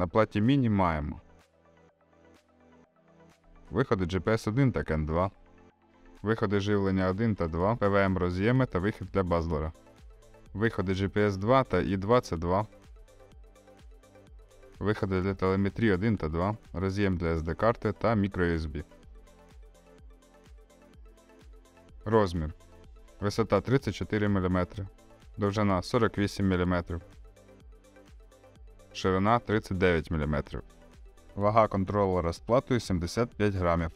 На платі міні маємо. Виходи GPS 1 та CAN 2, виходи живлення 1 та 2, ПВМ роз'єми та вихід для базлера, виходи GPS 2 та I2C2, виходи для телеметрії 1 та 2, роз'єм для SD-карти та microUSB. Розмір. Висота 34 мм, довжина 48 мм, ширина 39 мм. Вага контролера з платою 75 грамів.